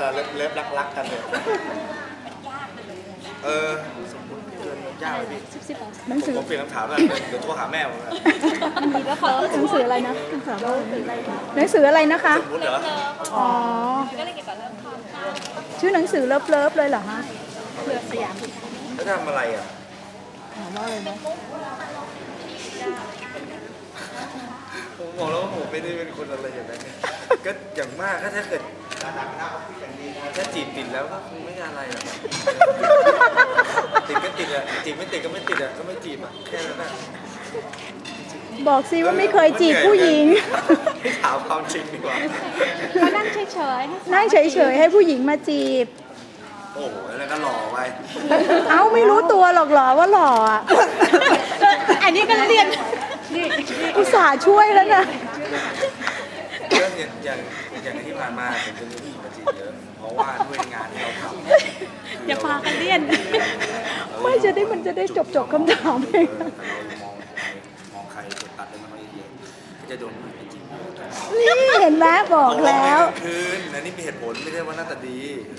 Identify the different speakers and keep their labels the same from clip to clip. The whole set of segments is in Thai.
Speaker 1: เออเล็บเล็บรักรักๆกันเลยเออสมมติเกินยากไหมพี่
Speaker 2: สิบสิบ
Speaker 3: หนังสือ
Speaker 1: ผมเปลี่ยนคำถามแล้วเดี๋ยวโทรหาแม่ผมนะ
Speaker 2: มีแล้วเขา
Speaker 3: หนังสืออะไรนะหนังสืออะไรนะคะ
Speaker 1: สมมติเหรอ
Speaker 3: อ๋อ
Speaker 2: ก็เลยเกี่ยวกับเรื่องความกล้า
Speaker 3: ชื่อหนังสือเลิฟเลิฟเลยเหรอฮะ
Speaker 2: เรือสยาม
Speaker 1: แล้วทำอะไรอะ
Speaker 3: ถามว่าอะไรนะ
Speaker 1: ผมบอกแล้วว่าผมไม่ได้เป็นคนอะไรอย่างนั้นก็อย่างมากก็ถ้าเกิด ถ้าจีบติดแล้วก็คงไม่อะไรหรอกติดก็ติดอะจีบไม่ติดก็ไม่ติดอะก็ไม่จีบอะแค่นั้นอะ
Speaker 3: บอกสิว่าไม่เคยจีบผู้หญิง
Speaker 1: ให้ถามความจริงดีกว่า
Speaker 2: เขานั่งเฉยๆให้
Speaker 3: นั่งเฉยๆให้ผู้หญิงมาจีบ
Speaker 1: โอ้โหแล้วก็หล่อไป
Speaker 3: เอ้าไม่รู้ตัวหรอกเหรอว่าหล่ออะ
Speaker 2: อันนี้ก็เรียน
Speaker 3: อุตส่าห์ช่วยแล้วนะ
Speaker 1: เรื่ องอย่างอย่างอย่างที่ผ่านมาผมจะมีผู้หญิงมาจีบเยอะเพราะว่าด้วยงานที่เราทำ
Speaker 2: อย่าพากันเรียน
Speaker 3: ไม่จะได้มันจะได้จบจบๆคำถามเอง
Speaker 1: เรามองมองใครกดตัดได้ไม่ค่อยเยอะก็จะโดนผู้หญิงมาจีบ
Speaker 3: นี่เห็นไหมบอกแล้ว
Speaker 1: คืนอันนี้มีเหตุผลไม่ได้ว่าหน้าตาดี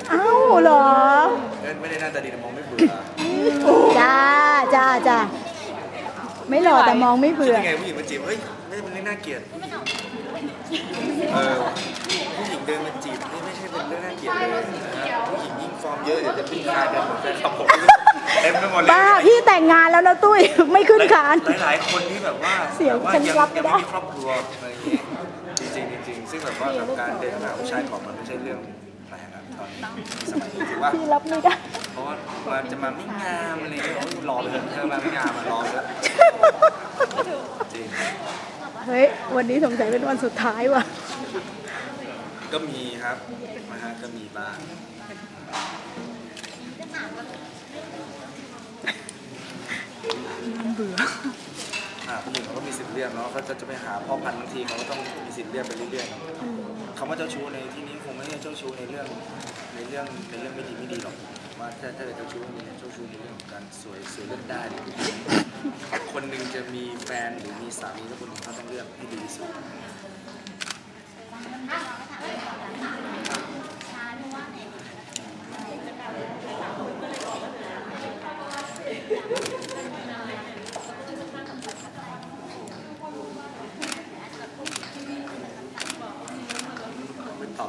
Speaker 3: เอ้าเหรอ
Speaker 1: ไม่ได้หน้าตาดีแต่มองไม่เบื่อ
Speaker 3: จ้าจ้าจ้า ไม่หล่อแต่มองไม่
Speaker 1: คิด
Speaker 3: เบื่อ
Speaker 1: ยังไงผู้หญิงมาจีบเฮ้ยไม่มันไม่น่าเกลียดเออผู้หญิงเดินมาจีบนี่ไม่ใช่เป็นเรื่องน่าเกลียดเลยนะผู้หญิงยิ่งฟอร์มเยอะเดี๋ยวจะเป็นคานกันเหมือนแฟนคลับผมเต็มไปหมดเลย
Speaker 3: บ้าพี่แต่งงานแล้วนะตุ้ย ไม่ขึ้นคาน
Speaker 1: หลายหลายๆคนที่แบบว่า
Speaker 3: เสียง
Speaker 1: แบบว่า
Speaker 3: ฉัน
Speaker 1: ยัง
Speaker 3: รับไม่
Speaker 1: ยัง
Speaker 3: ได้
Speaker 1: ไม่มีครอบครัวอะไรอย่างเงี้ยจริงๆจริงๆซึ่งแบบว่าแบบการเดินหาผู้ชายของมันไม่ใช่เรื่อง แปลกอะตอนนี้สมัยนี้ถือว่า
Speaker 3: พี่รับไม่ได้
Speaker 1: เพราะว่ามันจะมาไม่งามอะไรเงี้ยโอ้ยรอไปเถอะถ้ามาไม่งามมารอไปเถอะจริง
Speaker 3: เฮ้ย วันนี้สงสัยเป็นวันสุดท้ายว่ะ
Speaker 1: ก็มีครับนะฮะก็มีบ้าง
Speaker 3: เบื่อ
Speaker 1: อ่าผู้หญิงเขาก็มีสิทธิ์เลือกเนาะเขาจะจะไปหาพ่อพันธุ์บางทีเขาก็ต้องมีสิทธิ์เลือกไปเรื่อยๆ คำว่าเจ้าชู้ในที่นี้คงไม่ใช่เจ้าชู้ในเรื่องในเรื่องในเรื่องไม่ดีไม่ดีหรอกว่าถ้าถ้าเกิดเจ้าชู้มีเจ้าชู้ในเรื่องของการสวยสวยเลือกได้คนหนึ่งจะมีแฟนหรือมีสามีแล้วคนหนึ่งเขาต้องเลือกให้ดีที่สุด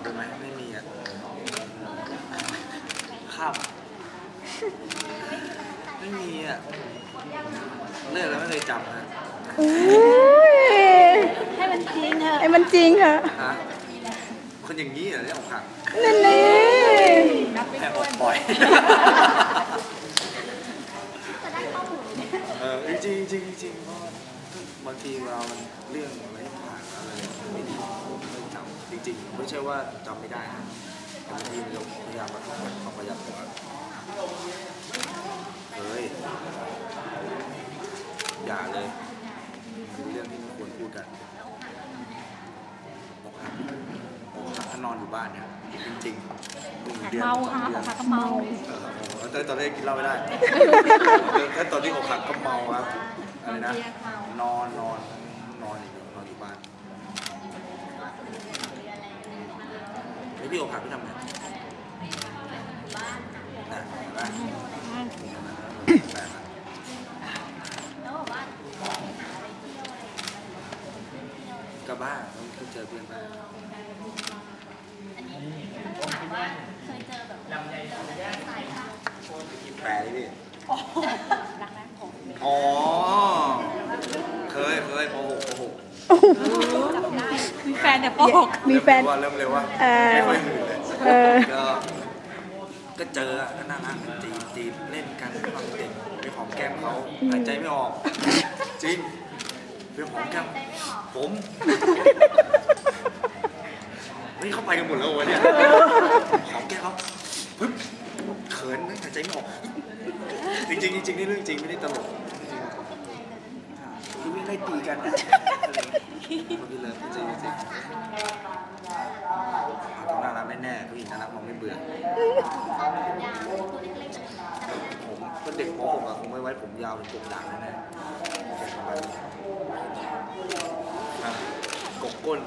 Speaker 1: ม่ตอบได้ไหมไม่มีอะครับ ไม่มีอะเลิกแล้วไม่เคยจำนะ
Speaker 3: อุ้ย
Speaker 2: ให้มันจริงเถอะ
Speaker 3: ไอ้มันจริงเหรอ
Speaker 1: ฮะคนอย่างนี้เหรอเนี่ยอกหัก
Speaker 3: นั่นนี่
Speaker 1: แค่อกบ่อยเออจริงจริงจริงเพราะว่าบางทีเรามันเรื่องอะไรผ่านอะไรไม่ดีไม่จำ จริงๆ ไม่ใช่ว่าจำไม่ได้นะแต่บางทีเราพยายามมาต้องพยายามว่าเฮ้ยอย่าเลยเป็นเรื่องที่ไม่ควรพูดกันอกหักอกหักถ้านอนอยู่บ้านเนี่ยจริงๆหนึ่งเดือน
Speaker 2: เมา
Speaker 1: สอง
Speaker 2: ค่ะ
Speaker 1: เดือน
Speaker 2: ค่ะก็เมา
Speaker 1: เออแต่ตอนแรกกินเหล้าไม่ได้ถ้าตอนที่อกหักก็เมาครับอะไรนะ นอนนอนนอนอย่างเดียนอนอยู่บ้าน แล้วพี่อกหักพี่ทำไงนะเห็นไหมแปลกอะก็บ้างต้องเจอเพื่อนบ้างแปลดิพี่อ๋อ เคยเคยโกหกโกหก
Speaker 2: มีแฟนแต่โกหก
Speaker 3: มีแฟน
Speaker 1: เริ่มเร็วว่า
Speaker 3: เออ
Speaker 1: ไม่ค่อยหื่นเลย
Speaker 3: เออ
Speaker 1: ก็ก็เจออะก็น่ารักจีบจีบเล่นกันฟังเด็กไปหอมแก้มเขาหายใจไม่ออก จริงไปหอมแก้มผมเฮ้ยเข้าไปกันหมดแล้ววะเนี่ยหอมแก้มเขาปึ๊บเขินหายใจไม่ออกจริงๆจริงๆนี่เรื่องจริงไม่ได้ตลกคือวิ่งไล่ตีกัน คนที่เลิฟจริงๆจริงๆต้องน่ารักแน่ๆผู้หญิงน่ารักมองไม่เบื่อผมก็เด็กผมอะคงไม่ไว้ผมยาวหรือกบดังแน่ๆอ่กบก้น